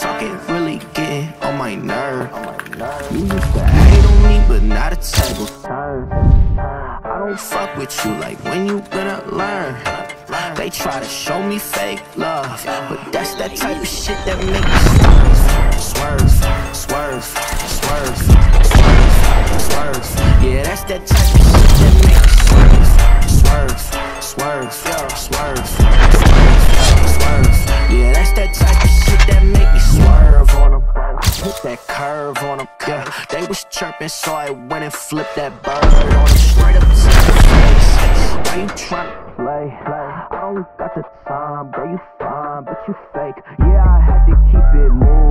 talking really getting on my nerve. You used to hate on me, but now the table turned. I don't fuck with you like when you gonna learn. They try to show me fake love, but that's that type of shit that makes me swerve, swerve, swerve, swerve, swerve. Yeah, that's that type of shit that makes me swerve, swerve, swerve, swerve, swerve, Hit that curve on them, yeah. They was chirping, so I went and flipped that bird on them straight up to the face. Why you tryna play? I don't got the time, girl, you fine, but you fake. Yeah, I had to keep it moving.